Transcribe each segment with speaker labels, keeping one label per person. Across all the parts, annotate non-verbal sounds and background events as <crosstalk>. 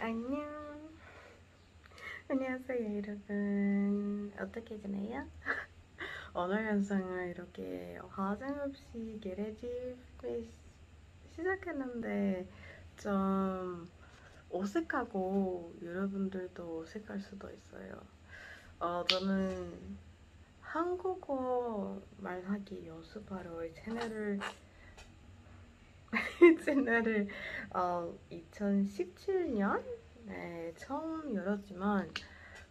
Speaker 1: 안녕. 안녕하세요, 여러분. 어떻게 지내요? <laughs> 오늘 영상을 이렇게 화장 없이 게레집에 시작했는데 좀 어색하고 여러분들도 어색할 수도 있어요. 어, 저는 한국어 말하기 연습하러 이 채널을 채널을 어, 2017년 네, 처음 열었지만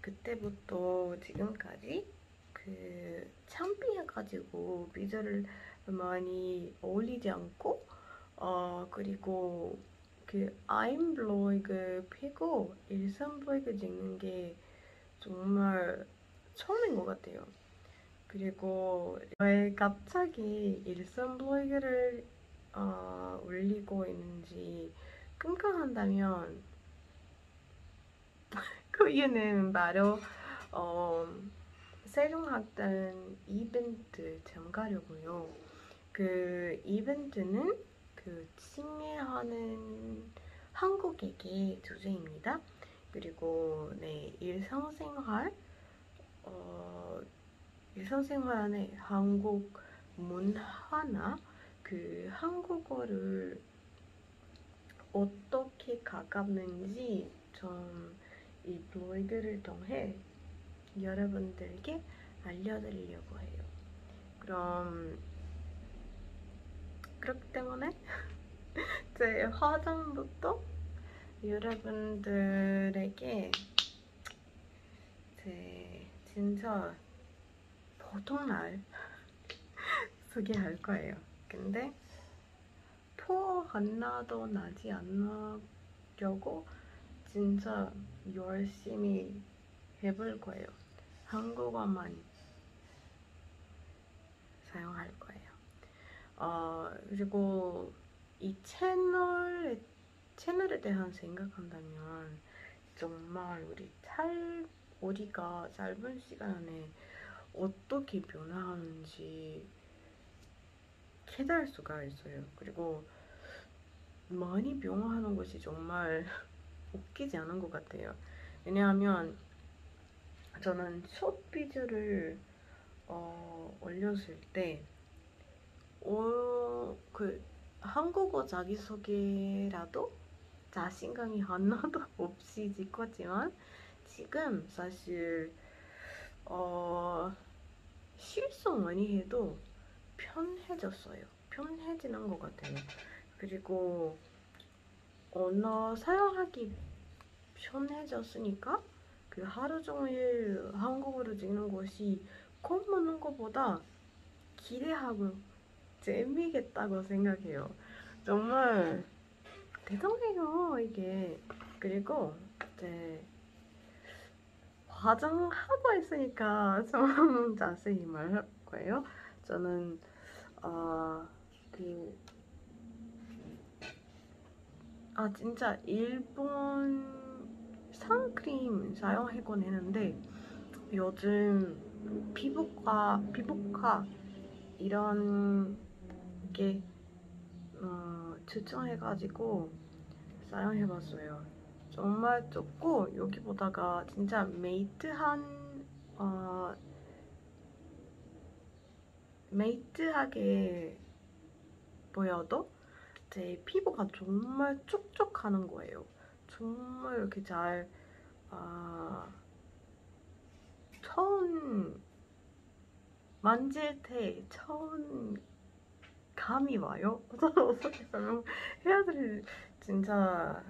Speaker 1: 그때부터 지금까지 그 창피해가지고 비주얼을 많이 어울리지 않고 어 그리고 그 아임 블로그 피고 일상 블로그 찍는 게 정말 처음인 것 같아요. 그리고 왜 갑자기 일상 블로그를 어, 올리고 있는지 끔찍한다면 <laughs> 그 이유는 바로 어, 세종학단 이벤트 참가려고요. 그 이벤트는 그 칭해하는 한국에게 주제입니다. 그리고 네 일상생활 어, 일상생활 안에 한국 문화나 그 한국어를 어떻게 가깝는지 좀 이 블로그를 통해 여러분들께 알려드리려고 해요. 그럼 그렇기 때문에 <laughs> 제 화장부터 여러분들에게 제 진짜 보통 날 <laughs> 소개할 거예요. 근데 포 하나도 나지 않으려고 진짜 열심히 해볼 거예요. 한국어만 사용할 거예요. 어, 그리고 이 채널에, 채널에 대한 생각한다면 정말 우리 잘, 우리가 짧은 시간 안에 어떻게 변화하는지 깨달을 수가 있어요. 그리고 많이 변화하는 것이 정말 <laughs> 웃기지 않은 것 같아요. 왜냐하면 저는 숏 비즈를 어, 올렸을 때, 어, 그 한국어 자기소개라도 자신감이 하나도 <laughs> 없이 찍었지만 지금 사실 어, 실수 많이 해도 편해졌어요. 편해지는 것 같아요. 그리고 언어 사용하기 편해졌으니까 그 하루 종일 한국어로 찍는 것이 콩 먹는 것보다 기대하고 재미겠다고 생각해요. 정말 대단해요 이게. 그리고 이제 화장하고 있으니까 <laughs> 좀 자세히 말할 거예요. 저는 어 그 아 진짜 일본 선크림 사용하곤 했는데 요즘 피부과 피부과 이런 게 어, 추천해가지고 사용해봤어요. 정말 좋고 여기 보다가 진짜 메이트한 어, 메이트하게 보여도 제 피부가 정말 촉촉하는 거예요. 정말 이렇게 잘 아, 처음 만질 때 처음 감이 와요. <laughs> 어떻게 설명 해야 될 진짜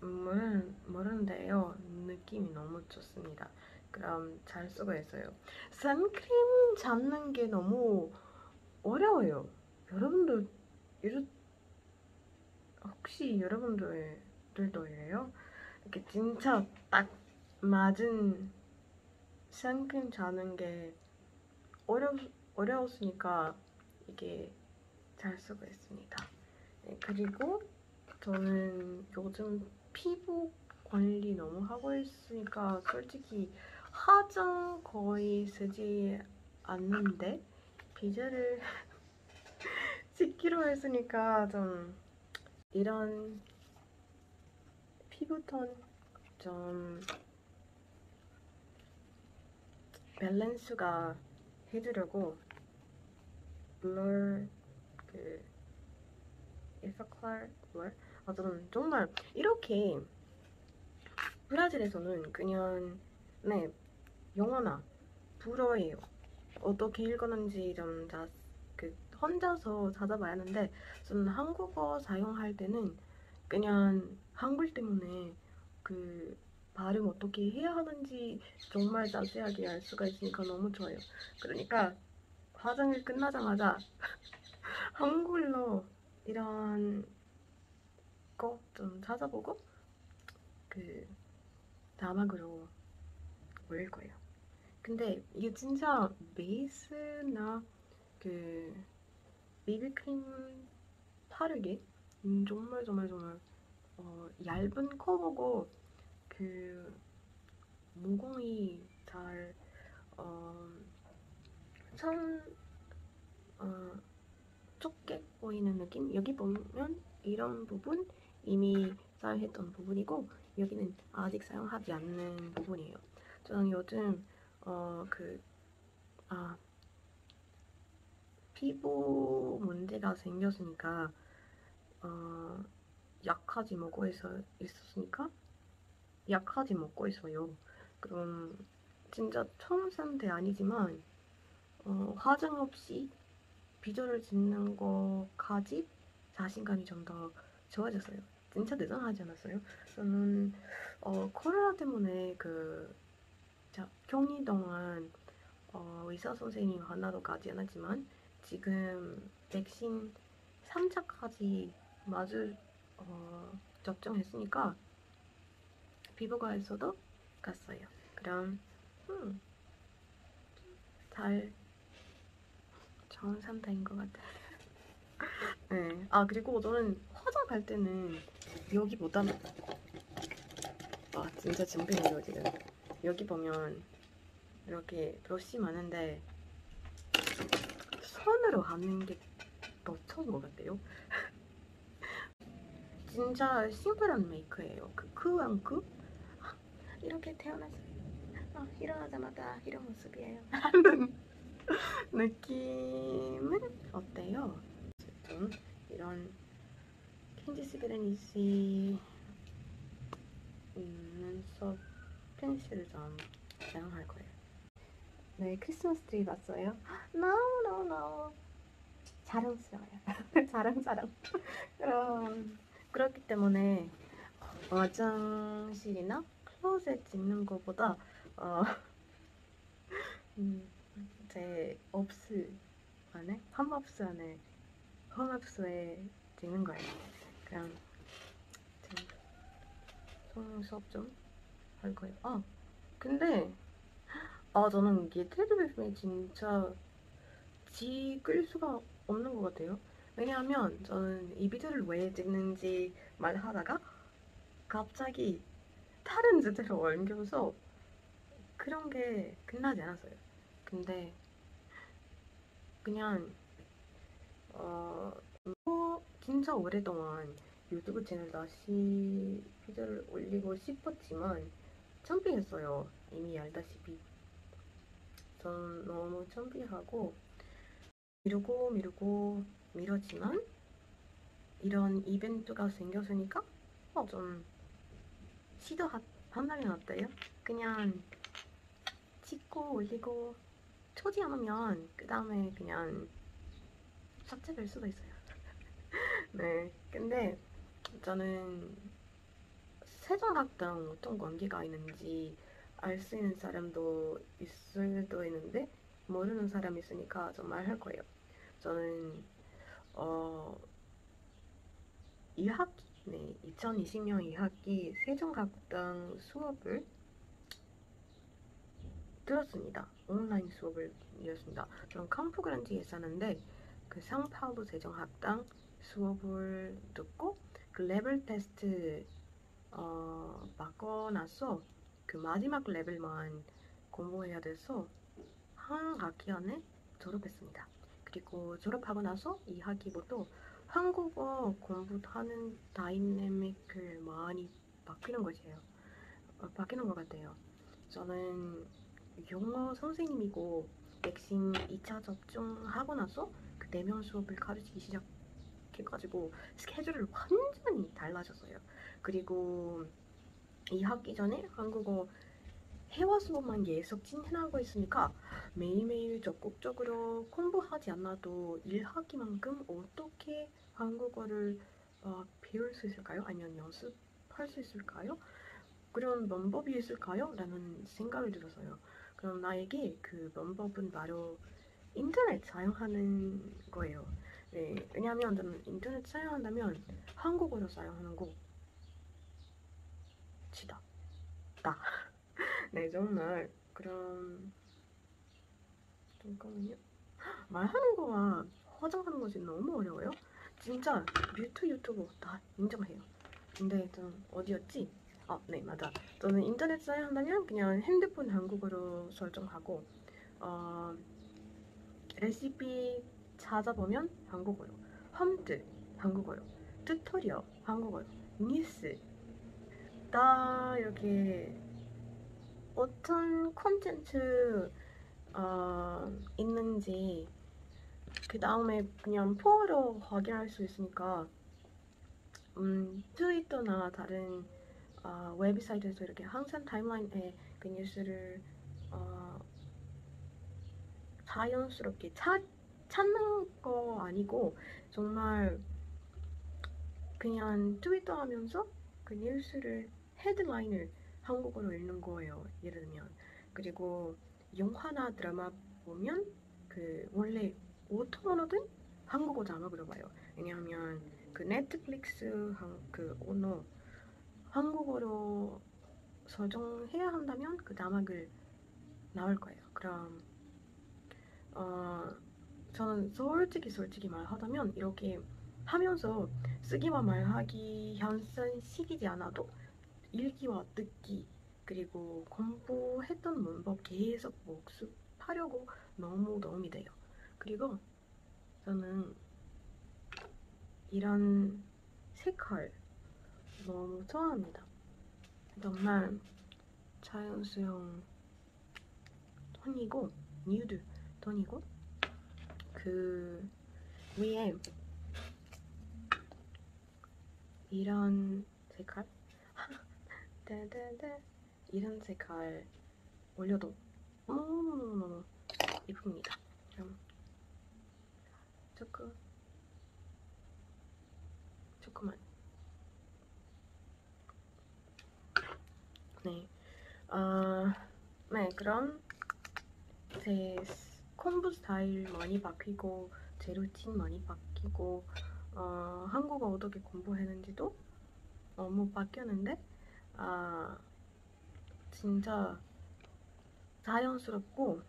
Speaker 1: 모르는, 모르는데요. 느낌이 너무 좋습니다. 그럼 잘 쓰고 있어요. 선크림 잡는 게 너무 어려워요. 여러분들 이렇 혹시 여러분들도 이래요? 이렇게 진짜 딱 맞은 선크림 자는 게 어려, 어려웠으니까 이게 잘 쓰고 있습니다. 네, 그리고 저는 요즘 피부 관리 너무 하고 있으니까 솔직히 화장 거의 쓰지 않는데 비즈를 <laughs> 찍기로 했으니까 좀 이런 피부톤 좀 밸런스가 해주려고 블러 그 에서클 뭘? 아 저는 정말 이렇게 브라질에서는 그냥 네 영어나 불어예요. 어떻게 읽었는지 좀 자, 그 혼자서 찾아봐야 하는데 저는 한국어 사용할 때는 그냥 한글 때문에 그 발음 어떻게 해야 하는지 정말 자세하게 알 수가 있으니까 너무 좋아요. 그러니까 화장을 끝나자마자 <laughs> 한글로 이런 거 좀 찾아보고 그 자막으로 올릴 거예요. 근데 이게 진짜 베이스나 그 비비크림 바르기 음, 정말 정말 정말 어, 얇은 커버고 그 모공이 잘 어, 참 어, 좁게 보이는 느낌? 여기 보면 이런 부분 이미 사용했던 부분이고 여기는 아직 사용하지 않는 부분이에요. 저는 요즘 어 그 아 피부 문제가 생겼으니까 어 약하지 먹고 있어 있었으니까 약하지 먹고 있어요. 그럼 진짜 처음 상태 아니지만 어, 화장 없이 비주얼을 짓는 거까지 자신감이 좀 더 좋아졌어요. 진짜 대단하지 않았어요? 저는 어, 코로나 때문에 그 자, 격리 동안 어, 의사 선생님 하나도 가지 않았지만 지금 백신 3차까지 맞을 어, 접종했으니까 피부과에서도 갔어요. 그럼 음, 잘 좋은 상태인 것 같아요. <laughs> 네. 아 그리고 저는 화장할 때는 여기보다는 아 진짜 준비해요 지금. 여기 보면 이렇게 브러쉬 많은데 손으로 하는 게더 좋은 것 같아요. <laughs> 진짜 심플한 메이크예요. 그 크왕크 아, 이렇게 태어났어요. 아, 일어나자마자 이런 모습이에요. <laughs> 느낌은 어때요? 어쨌든 이런 Quem Disse, Berenice 눈썹 펜슬을 좀 사용할 거예요. 네, 크리스마스 트리 봤어요? 너무 너무 너무 자랑스러워요. <laughs> 자랑 자랑. <laughs> 그럼 그렇기 때문에 화장실이나 클로젯 찍는 것보다 어, <laughs> 음, 제 업스 안에 홈업스 안에 홈업스에 찍는 거예요. 그냥 속눈썹 좀 할 거예요. 아 근데 아 저는 이게 테드베프에 진짜 찍을 수가 없는 것 같아요. 왜냐하면 저는 이 비디오를 왜 찍는지 말하다가 갑자기 다른 주제로 옮겨서 그런 게 끝나지 않았어요. 근데 그냥 어뭐 진짜 오랫동안 유튜브 채널 다시 비디오를 올리고 싶었지만 창피했어요. 이미 알다시피 전 너무 창피하고 미루고 미루고 미뤘지만 이런 이벤트가 생겼으니까 어, 좀 시도한다면 어때요? 그냥 찍고 올리고 초지 않으면 그 다음에 그냥 삭제될 수도 있어요. <laughs> 네, 근데 저는 세종학당 어떤 관계가 있는지 알 수 있는 사람도 있을 수도 있는데 모르는 사람이 있으니까 정말 할 거예요. 저는 어 2학기 네 2020년 2학기 세종학당 수업을 들었습니다. 온라인 수업을 이었습니다. 저는 캄프그란지에 사는데 그 상파울루 세종학당 수업을 듣고 그 레벨 테스트 어, 나서 그 마지막 레벨만 공부해야 돼서 한 학기 안에 졸업했습니다. 그리고 졸업하고 나서 이 학기부터 한국어 공부하는 다이내믹을 많이 바뀌는 것이에요. 어, 바뀌는 것 같아요. 저는 영어 선생님이고 백신 2차 접종하고 나서 그 대면 수업을 가르치기 시작해가지고 스케줄을 완전히 달라졌어요. 그리고 이 학기 전에 한국어 회화 수업만 계속 진행하고 있으니까 매일매일 적극적으로 공부하지 않아도 1학기만큼 어떻게 한국어를 어, 배울 수 있을까요? 아니면 연습할 수 있을까요? 그런 방법이 있을까요? 라는 생각을 들었어요. 그럼 나에게 그 방법은 바로 인터넷 사용하는 거예요. 네, 왜냐하면 저는 인터넷 사용한다면 한국어로 사용하는 거 지다. 나. <laughs> 네, 정말 그럼 잠깐만요. <gasps> 말하는 거와 화장하는 것이 너무 어려워요. 진짜 뮤트 유튜브 다 인정해요. 근데 좀 어디였지? 아, 네, 맞아. 저는 인터넷 사용한다면 그냥 핸드폰 한국어로 설정하고 어, 레시피 찾아보면 한국어로 홈트 한국어로 tutorial 한국어로 뉴스 다 이렇게 어떤 콘텐츠 어, 있는지 그 다음에 그냥 폰으로 확인할 수 있으니까 음, 트위터나 다른 어, 웹사이트에서 이렇게 항상 timeline에 그 뉴스를 어, 자연스럽게 찾, 찾는 거 아니고 정말 그냥 트위터 하면서 그 뉴스를 헤드라인을 한국어로 읽는 거예요. 예를 들면 그리고 영화나 드라마 보면 그 원래 어떤 언어든 한국어 자막으로 봐요. 왜냐하면 그 넷플릭스 한, 그 언어 한국어로 설정해야 한다면 그 자막을 나올 거예요. 그럼 어 저는 솔직히 솔직히 말하자면 이렇게 하면서 쓰기와 말하기 현선시키지 않아도 읽기와 듣기 그리고 공부했던 문법 계속 복습하려고 너무 도움이 돼요. 그리고 저는 이런 색깔 너무 좋아합니다. 정말 자연스러운 톤이고 뉴드 톤이고 그 위에 이런 색깔 따다다 이런 색깔 올려도 너무너무너무 이쁩니다. 그럼 조금 조금만. 네, 어, 네 그럼 제 콤보 스타일 많이 바뀌고 제 루틴 많이 바뀌고 어, 한국어 어떻게 공부했는지도 너무 바뀌었는데 아 진짜 자연스럽고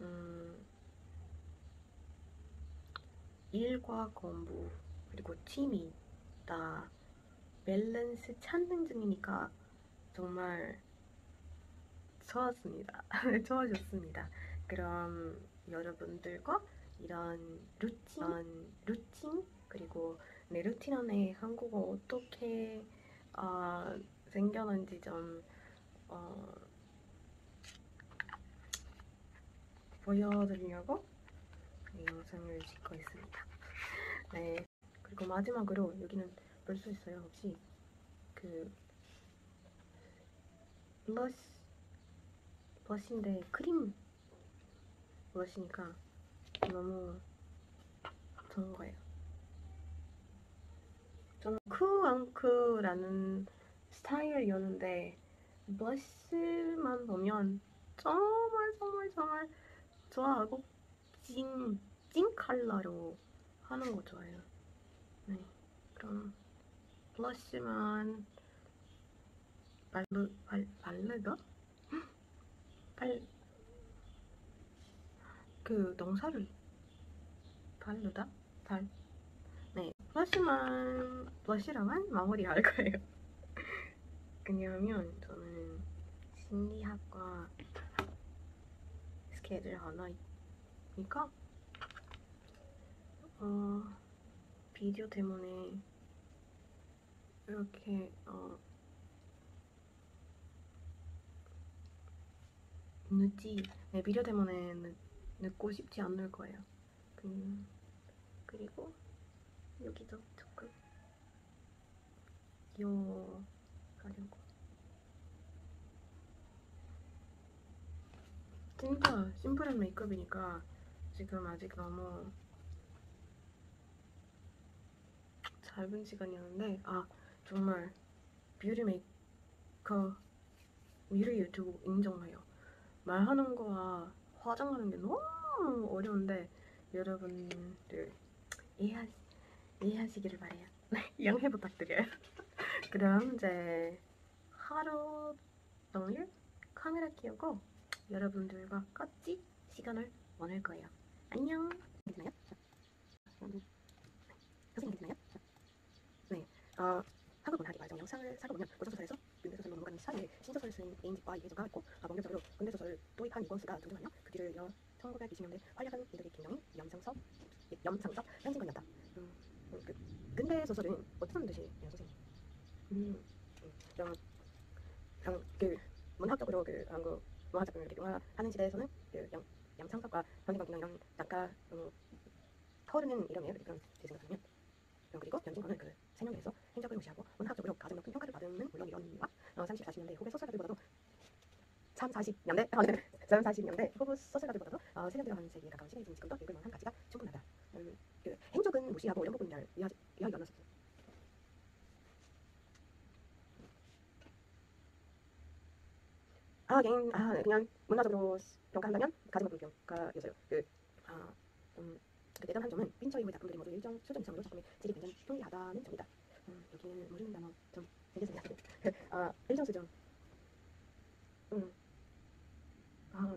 Speaker 1: 음, 일과 공부 그리고 취미 다 밸런스 찾는 중이니까 정말 좋았습니다. <laughs> 좋아졌습니다. 그럼 여러분들과 이런 루틴, 루틴 그리고 내 루틴 안에 한국어 어떻게 어, 생겼는지 좀 어, 보여드리려고 이 영상을 찍고 있습니다. 네. 그리고 마지막으로 여기는 볼 수 있어요. 혹시 그 블러쉬 블러쉬인데 크림 블러쉬니까 너무 좋은 거예요. 저는 크앙크라는 스타일이었는데 블러쉬만 보면 정말 정말 정말 좋아하고 찐, 찐 컬러로 하는 거 좋아해요. 네, 그럼 블러쉬만 발르, 발, 발르가? <gasps> 발, 그 동사를 발르다? 발, 네, 블러쉬만, 블러쉬랑은 마무리할 거예요. 왜냐하면 저는 심리학과 스케줄 하나니까 어, 비디오 때문에 이렇게 어, 늦지 네, 비디오 때문에 늦, 늦고 싶지 않을 거예요. 음, 그리고 여기도 조금 요 하려고 진짜 심플한 메이크업이니까 지금 아직 너무 짧은 시간이었는데 아 정말 뷰티 메이크업 미래 유튜브 인정해요. 말하는 거와 화장하는 게 너무 어려운데 여러분들 이해하, 이해하시기를 바래요. <laughs> 양해 부탁드려요. 그럼 이제 하루 종일 카메라 켜고 여러분들과 같이 시간을 보낼 거예요. 안녕. 괜찮아요? 음, 선생님 괜찮아요? 네. 어, 한국은 하기 말죠. 영상을 살펴보면 고소서에서 근대소설로 넘어가는 사이에 신소설을 쓴 에인지과 이해조가 있고 아, 본격적으로 근대소설을 도입한 이권수가 등장하며 그 뒤를 이어 1920년대 활약한 이들의 김영희, 염상섭, 예, 염상섭, 현진건이었다. 음, 음, 그 근대소설은 어떤 뜻이에요, 선생님? 음, 음, 좀, 좀, 그 문학적으로 그 한국 문학 작품을 이렇게 융화하는 시대에서는 그 양, 현진건, 김영 이런 작가 음, 터르는 이름이에요. 그런 제 생각하면. 어, 그리고 연진건은 그 세명에서 행적을 무시하고 문학적으로 가장 높은 평가를 받으면 물론 이런이와 어, 30, 40년대 후배 소설가들보다도 3, 40년대, 3, 40년대 후보 소설가들보다도 어, 세련되어 한 세기에 가까운 시대이지만 지금도 읽을 만한 가치가 충분하다. 음, 그 행적은 무시하고 이런 부분을 어렵습니다. 아, 아, 네, 그냥 문화적으로 평가한다면 가장 높은 평가였어요. 그, 아, 음, 그 대단한 점은 핀처 이후의 작품들이 모두 일정 수준 이상으로 작품의 질이 굉장히 통일하다는 점이다. 음, 여기는 모르는 단어 좀 되겠습니다. <laughs> 아, 일정 수준. 음. 아,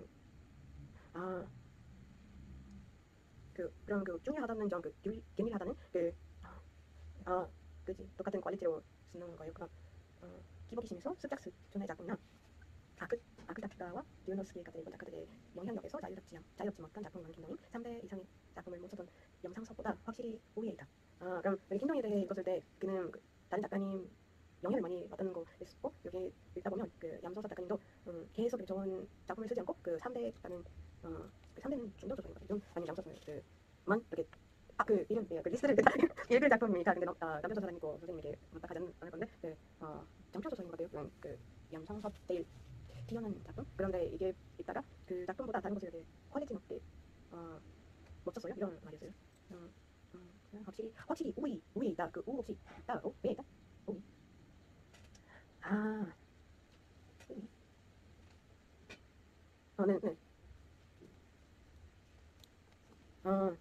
Speaker 1: 아, 그 그럼 그 중요하다는 점, 그 균- 균일하다는 그, 아, 아, 그지 똑같은 퀄리티로 쓰는 거예요. 그럼 어, 기복이 심해서 습작 수준의 작품이나 아크 아크타키가와 디오노스키 같은 일본 작가들의 영향력에서 자유롭지 않- 자유롭지 못한 작품만 김동인 3대 이상의 작품을 못 쓰던 영상서보다 확실히 우위에 있다. 아, 그럼 여기 김동인에 대해 읽었을 때 그는 그 다른 작가님 영향을 많이 받은 거 있었고 여기 읽다 보면 그 양성섭 작가님도 음, 계속 좋은 작품을 쓰지 않고 그 3대 작가는 어, 그 3대는 중도 조선인 거죠. 아니 양성섭을 그만 이렇게 아 그 이름 그 리스트를 <laughs> 읽을 작품이 다 근데 너- 아, 남자 조사님고 선생님에게 맞닥하지 않- 않을 건데 그 어, 정표 조선인 것 같아요. 그, 그 양성섭 제일 뛰어난 작품 그런데 이게 있다가 그 작품보다 다른 것을 이렇게 퀄리티 높게 어, 멋졌어요 이런 말이었어요. 음, 음, 그냥 확실히 확실히 우위 우위에 있다 그우 혹시 있다 우 위에 있다 우위 아 우위 어네 네. 어,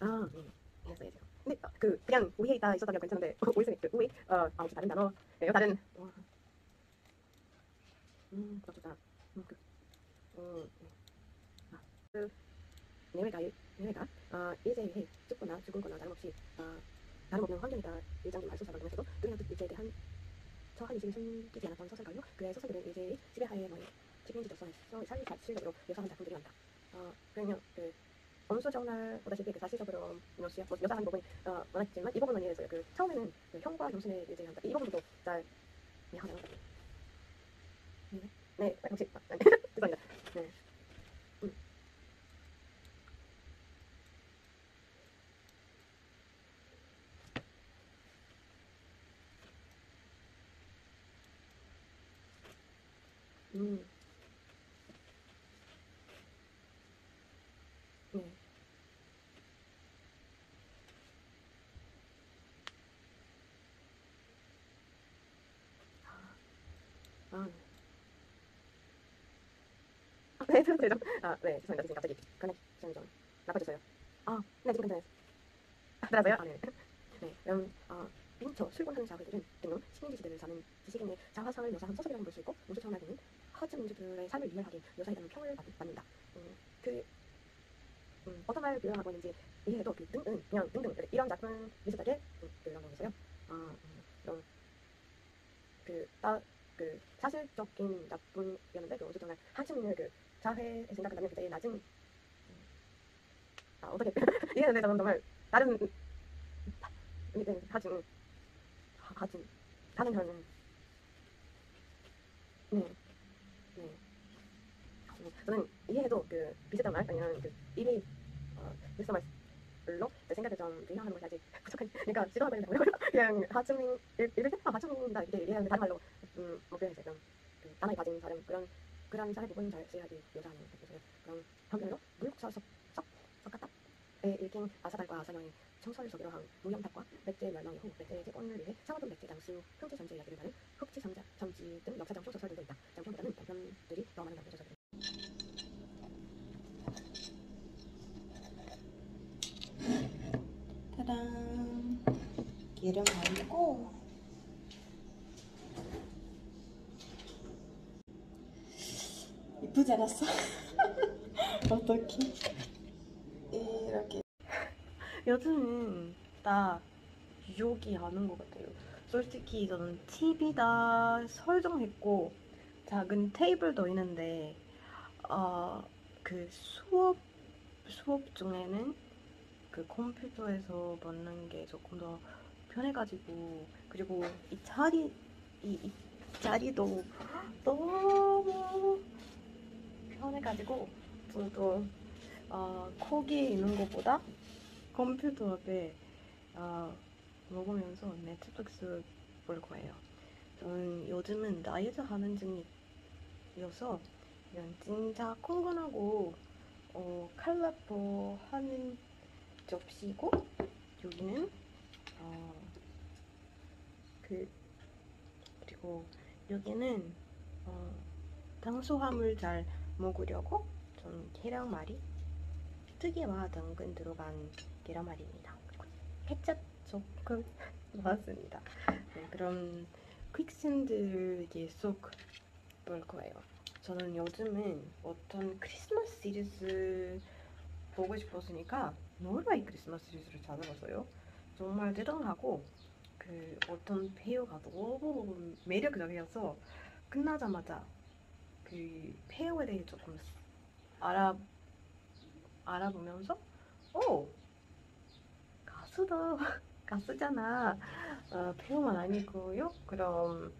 Speaker 1: 아, 네. 알았어요. 근데 어, 그 그냥 우위에 있다 있었다면 괜찮은데 <laughs> 우위 그 우위 어, 아, 혹시 다른 단어예요? 다른 어, 내외가 일- 내외가 어, 일제에 의해 죽거나 죽은거나 다름없이 어, 다름없는 환경이다 일장기 말소사가 보면서도 뚜렷한 일제에 대한 처한 의식이 숨기지 않았던 소설가요. 그의 소설들은 일제의 지배하에 놓인 식민지로서 삶이 사실적으로 묘사한 작품들이 많다. 어, 그러면 그 원수 정날 보다시피 그 사실적으로 묘시 뭐 묘사한 부분이 어, 많았지만 이 부분은 이해했어요. 그 처음에는 그 형과 겸손의 일제한다. 이 부분도 잘 이해하나요? 네, 네, 혹시 아, 네. 죄송합니다. 네. 음. 음. 네. 아, 네. 아, 네, 죄송, 아, 네, 죄송합니다. 지금 갑자기 커넥션이 좀 나빠졌어요. 아, 네, 지금 괜찮아요. 아, 들어가세요? 아, 네. 네, 음, 아, 민초 출근하는 사회들은 등록 식민지 시대를 사는 지식인의 자화상을 묘사한 소설이라고 볼 수 있고, 민초 정말은 하즈 민족들의 삶을 리얼하게 묘사해가는 평을 받, 받는다. 음, 그, 음, 어떤 말을 표현하고 있는지 이해해도 그 등은 그냥 등등 이런 작품 비슷하게 음, 그런 거였어요. 아, 음, 그럼 그, 따, 그 사실적인 작품이었는데 그 어쨌든 한층을 그 자회의 생각한다면 굉장히 낮은 음, 아 어떻게 <laughs> 이해하는데 저는 정말 다른 이제 하진 하진 다른 현은 네, 네. 그 비슷한 말 아니면 그 이미 어, 비슷한 말로 내 생각을 좀 대응하는 것이 아직 부족한 그러니까 지도하고 있는 거예요. <laughs> 그냥 하층민 이럴 때 하층민다 이렇게 얘기하는데 다른 말로 음, 목표에서 그런 그 단어에 빠진 사람 그런 그런 사례 부분 잘 써야지 여자는 그래서 그런 한편으로 물국사 섭섭 섭가탑에 읽힌 아사달과 아사령의 청소를 소개로 한 무영탑과 백제 멸망 이후 백제의 재건을 위해 상하동 백제 장수 흥지 전제 이야기를 다룬 흑지 정자 정지 등 역사 장소 소설들도 있다. 장편보다는 단편들이 더 많은 장소 소설들.
Speaker 2: 짜란 기름 말고 이쁘지 않았어? <laughs> 어떻게 이렇게
Speaker 1: 요즘은 나 욕이 하는 것 같아요. 솔직히 저는 TV다 설정했고 작은 테이블도 있는데 어, 그 수업 수업 중에는 그 컴퓨터에서 받는 게 조금 더 편해가지고 그리고 이 자리 이, 이 자리도 너무 편해가지고 저도 어, 거기에 있는 것보다 컴퓨터 앞에 어, 먹으면서 넷플릭스 볼 거예요. 저는 요즘은 다이어트 하는 중이어서 그냥 진짜 건강하고 어, 칼라포 하는 접시고 여기는 어, 그 그리고 여기는 어, 탄수화물 잘 먹으려고 좀 계란말이 특이와 당근 들어간 계란말이입니다. 케첩 조금 <laughs> 넣었습니다. 네, 그럼 퀵샌드 계속 볼 거예요. 저는 요즘은 어떤 크리스마스 시리즈 보고 싶었으니까 노르웨이 크리스마스 시리즈를 찾아봤어요. 정말 대단하고 그 어떤 배우가 너무 매력적이어서 끝나자마자 그 배우에 대해 조금 알아 알아보면서 오 가수도 <laughs> 가수잖아. 어, 배우만 아니고요. 그럼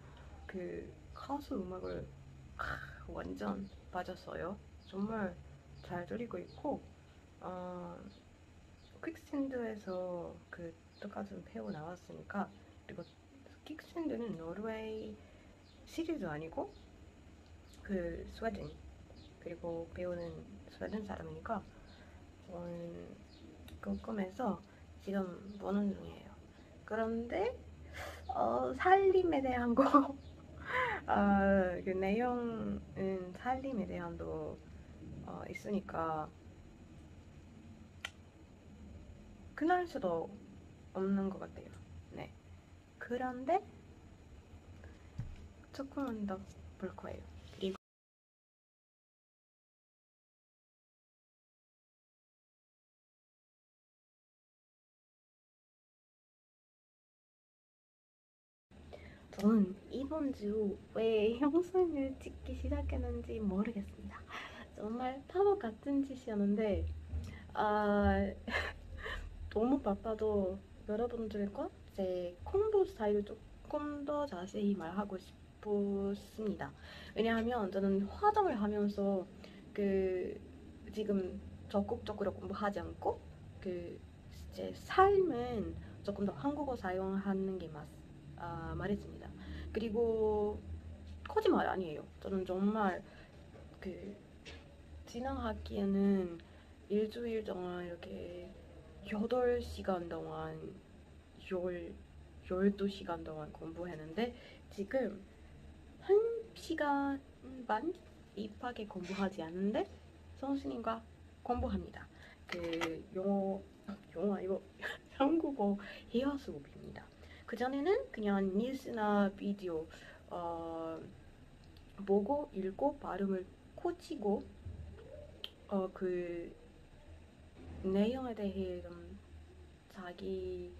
Speaker 1: 그 가수 음악을 크, 완전 빠졌어요. 정말 잘 들리고 있고 어, 퀵샌드에서 그 똑같은 배우 나왔으니까 그리고 퀵샌드는 노르웨이 시리즈 아니고 그 스웨덴 그리고 배우는 스웨덴 사람이니까 저는 궁금해서 지금 보는 중이에요. 그런데 어, 살림에 대한 거, 어, <laughs> 그 내용은 살림에 대한도 어, 있으니까 끝날 수도 없는 것 같아요. 네. 그런데 조금은 더 볼 거예요. 저는 이번 주 왜 영상을 찍기 시작했는지 모르겠습니다. 정말 바보 같은 짓이었는데 아 <laughs> 너무 바빠도 여러분들과 제 콤보 스타일을 조금 더 자세히 말하고 싶었습니다. 왜냐하면 저는 화장을 하면서 그 지금 적극적으로 공부하지 않고 그 제 삶은 조금 더 한국어 사용하는 게 맞, 아, 말했습니다. 그리고 거짓말 아니에요. 저는 정말 그 지난 학기에는 일주일 동안 이렇게 8시간 동안 10, 12시간 동안 공부했는데 지금 1시간 반 입하게 공부하지 않는데 선생님과 공부합니다. 그 영어 영어 아니고 <laughs> 한국어 회화 수업입니다. 그 전에는 그냥 뉴스나 비디오 어, 보고 읽고 발음을 고치고 어, 그 내용에 대해 좀 자기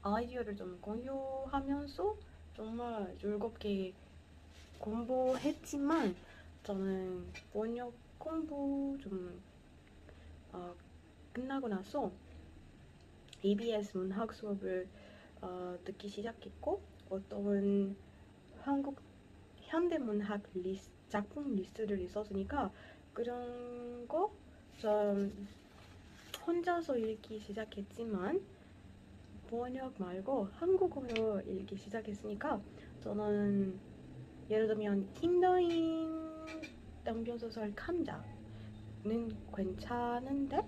Speaker 1: 아이디어를 좀 공유하면서 정말 즐겁게 공부했지만 저는 번역 공부 좀 어, 끝나고 나서 EBS 문학 수업을 어, 듣기 시작했고 어떤 한국 현대 문학 리스, 작품 리스트를 있었으니까 그런 거 좀 혼자서 읽기 시작했지만 번역 말고 한국어로 읽기 시작했으니까 저는 예를 들면 김도인 단편 소설 감자는 괜찮은데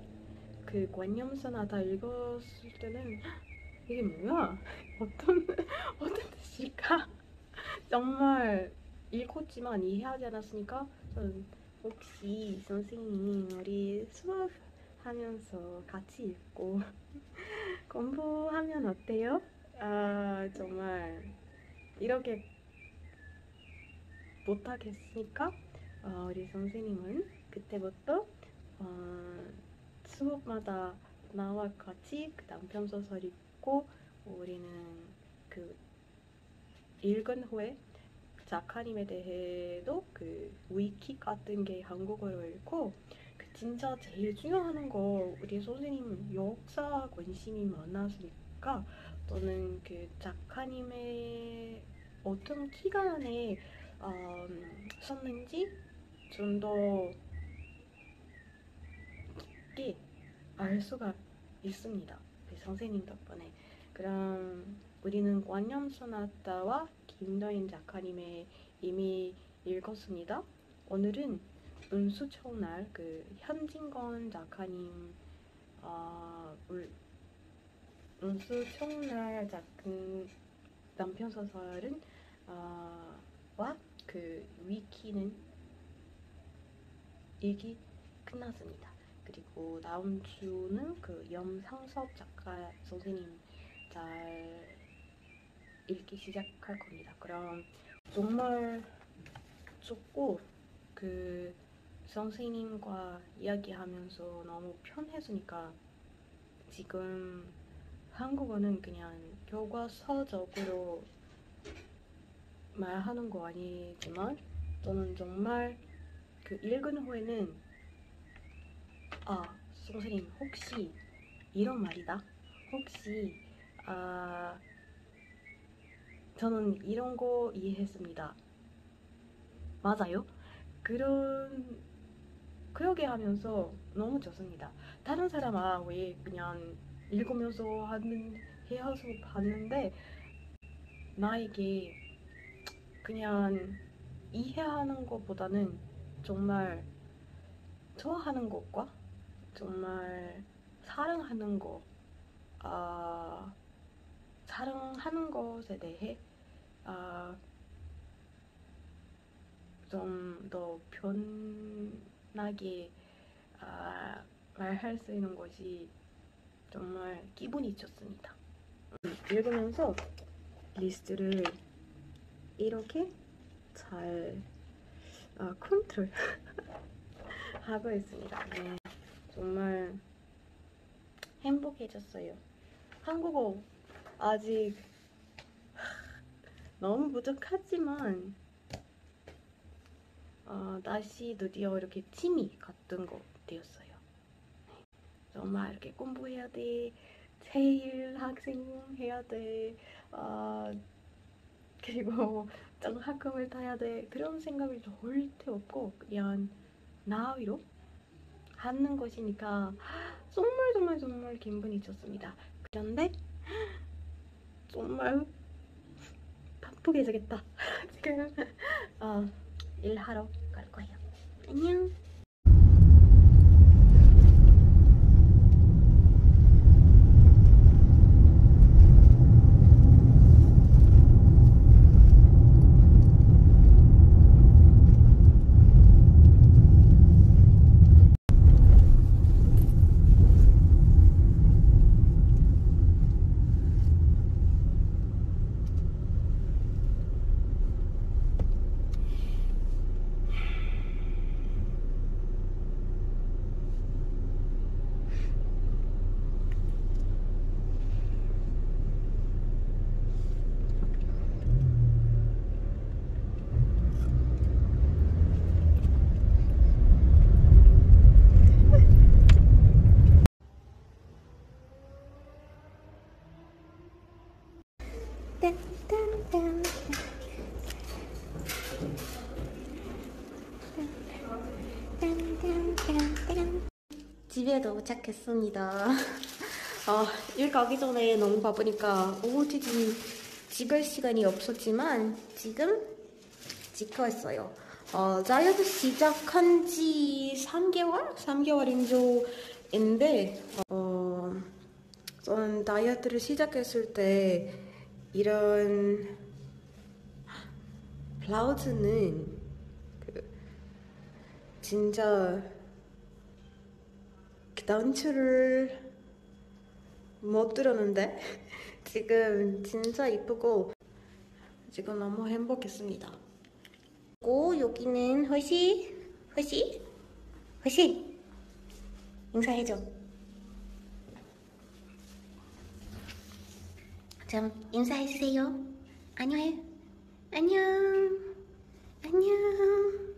Speaker 1: 그 관념서나 읽었을 때는 이게 뭐야? <laughs> 어떤 <laughs> 어떤 뜻일까? <laughs> 정말 읽었지만 이해하지 않았으니까 저는 혹시 선생님 우리 수업 하면서 같이 읽고 공부하면 어때요? 아 정말 이렇게 못하겠으니까 어, 우리 선생님은 그때부터 어, 수업마다 나와 같이 그 단편 소설 읽고 우리는 그 읽은 후에 작가님에 대해도 그 위키 같은 게 한국어로 읽고 그 진짜 제일 중요한 거 우리 선생님 역사 관심이 많았으니까 저는 그 작가님의 어떤 기간 안에 음, 썼는지 좀더 깊게 알 수가 있습니다. 그 선생님 덕분에. 그럼 우리는 관념 소나타와 김도인 작가님의 이미 읽었습니다. 오늘은 은수청날 그 현진건 작가님 어, 울- 은수청날 작은 남편 소설은 어, 와그 위키는 읽기 끝났습니다. 그리고 다음 주는 그 염상섭 작가 선생님 잘 읽기 시작할 겁니다. 그럼 정말 좋고 그 선생님과 이야기하면서 너무 편했으니까 지금 한국어는 그냥 교과서적으로 말하는 거 아니지만 저는 정말 그 읽은 후에는 아 선생님 혹시 이런 말이다? 혹시 아 저는 이런 거 이해했습니다. 맞아요? 그런 그러게 하면서 너무 좋습니다. 다른 사람 아 왜 그냥 읽으면서 하는 해서 봤는데 나에게 그냥 이해하는 것보다는 정말 좋아하는 것과 정말 사랑하는 거, 아, 사랑하는 것에 대해 아, 좀 더 편하게 아, 말할 수 있는 것이 정말 기분이 좋습니다. 읽으면서 리스트를 이렇게 잘 아, 컨트롤 <laughs> 하고 있습니다. 네, 정말 행복해졌어요. 한국어 아직 너무 부족하지만 어, 다시 드디어 이렇게 취미 같은 거 되었어요. 네, 정말 이렇게 공부해야 돼. 제일 학생 해야 돼. 어, 그리고 장학금을 타야 돼. 그런 생각이 절대 없고 그냥 나 위로 하는 것이니까 정말 정말 정말 기분이 좋습니다. 그런데 정말 바쁘게 해야겠다. <laughs> 지금 어, 일하러 갈 거예요. 안녕. 도착했습니다. <laughs> 아, 일 가기 전에 너무 바쁘니까 OOTD 찍을 시간이 없었지만 지금 있어요. 어, 다이어트 시작한 지 3개월? 3개월인 조인데 어, 저는 다이어트를 시작했을 때 이런 블라우즈는 그 진짜 그 단추를 못 들었는데 <laughs> 지금 진짜 이쁘고 지금 너무 행복했습니다. 그리고 여기는 허시 허시 허시 인사해줘. 좀 인사해주세요. 안녕해. 안녕. 안녕.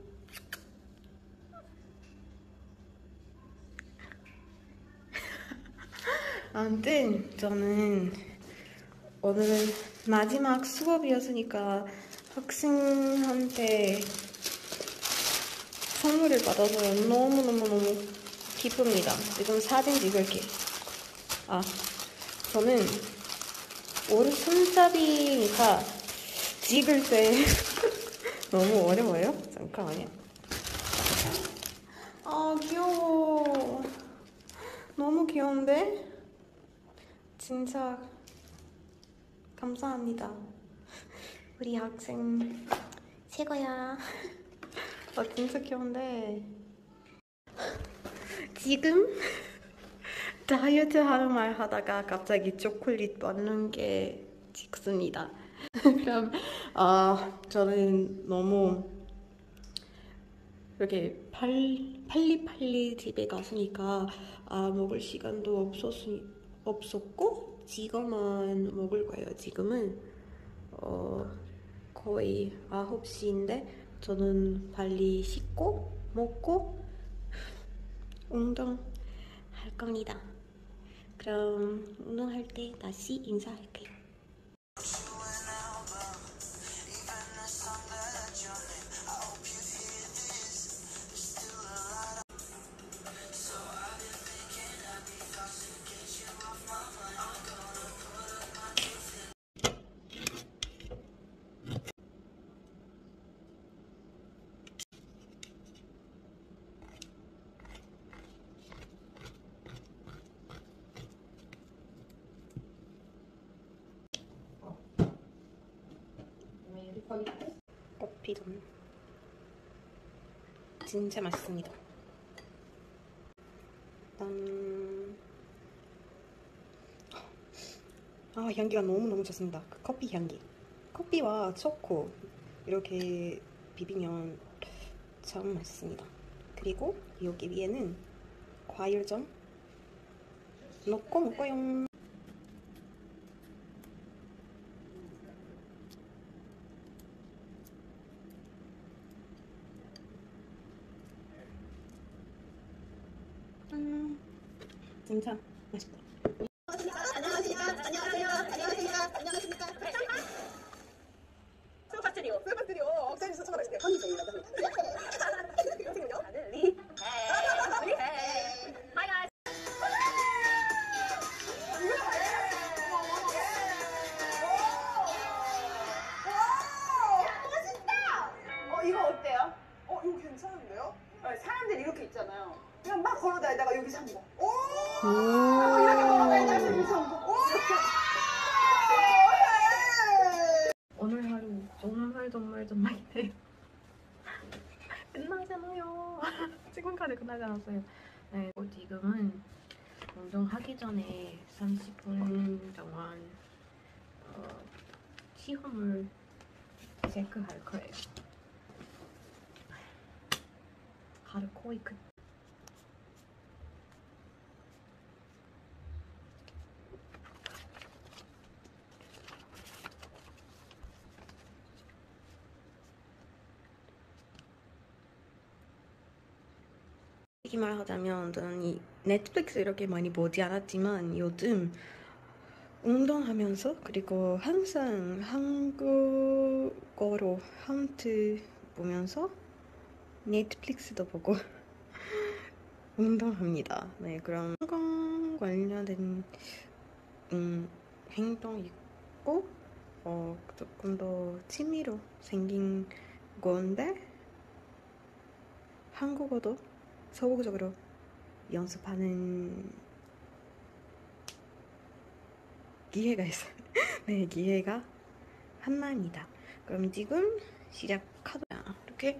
Speaker 1: 아무튼 저는 오늘 마지막 수업이었으니까 학생한테 선물을 받아서 너무너무너무 기쁩니다. 지금 사진 찍을게. 아, 저는 오늘 손잡이니까 찍을 때 <laughs> 너무 어려워요? 잠깐만요. 아, 귀여워. 너무 귀여운데? 진짜 감사합니다. 우리 학생 최고야. 아, 진짜 귀여운데. 지금 다이어트 하는 말 하다가 갑자기 초콜릿 먹는 게 찍습니다. 그럼 아 저는 너무 이렇게 팔, 빨리빨리 집에 갔으니까 아 먹을 시간도 없었, 없었고 지금은 먹을 거예요. 지금은 어, 거의 9시인데 저는 빨리 씻고 먹고 운동할 겁니다. 그럼 운동할 때 다시 인사할게요. 진짜 맛있습니다. 짠. 아 향기가 너무 너무 좋습니다. 그 커피 향기. 커피와 초코 이렇게 비비면 참 맛있습니다. 그리고 여기 위에는 과일 좀 넣고 먹어요. 운동하기 전에 30분 동안 어, 시험을 체크할 거예요. 하루 거의 그 솔직히 말하자면 저는 이 넷플릭스 이렇게 많이 보지 않았지만 요즘 운동하면서 그리고 항상 한국어로 하운트 보면서 넷플릭스도 보고 <laughs> 운동합니다. 네, 그럼 건강 관련된 음, 행동 있고 어, 조금 더 취미로 생긴 건데 한국어도 소극적으로 연습하는 기회가 있어요. <laughs> 네, 기회가 한마입니다. 그럼 지금 시작하자. 이렇게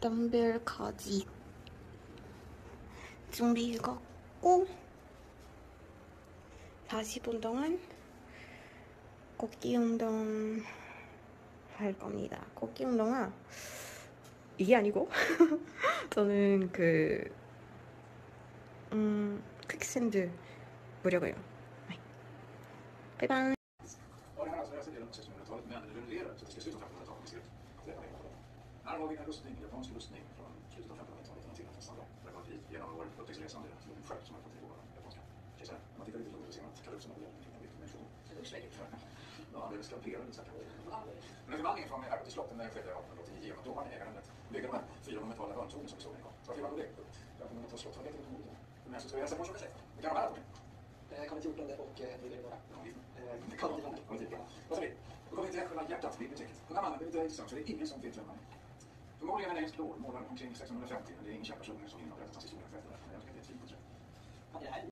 Speaker 1: 덤벨까지 준비해갖고 40분 동안 걷기 운동 할 겁니다. 걷기 운동은 이게 아니고 저는 그 음, 퀵샌드. 네. 바이바이.
Speaker 3: Men rullerar så att det ska se ut som 1500-talet ser ut. Det är det. Här har vi en rustning, japansk rustning från slutet av 1500-talet till nästan då. Det var krig genom vår upptäcktsresande som en sköld som har fått till våra japanska kejsare. Om man tittar lite långt så ser man att kalufsen har hjälpt en liten mission. Ja, han blev skalperad och säkert. Men förvandlingen från Herbo till slott den skedde 1889 genom domaren ägaren bygga de här fyra monumentala hörntornen som vi såg en gång. Varför var det? Ja, för monumentala slott har hetat något Men alltså, jag ser på som det Det kan de här
Speaker 4: Eh, Karl XIV och eh, II. Eh,
Speaker 3: Karl
Speaker 4: Karl X.
Speaker 3: Vad sa vi? Då kommer vi till själva hjärtat, biblioteket. Den här mannen är lite intressant, så det är ingen som vet vem han är. Förmodligen en engelsk lord, målad omkring 1650, men det är ingen känd person som innehar berättelsens historia för detta. Jag tycker det är ett fint porträtt.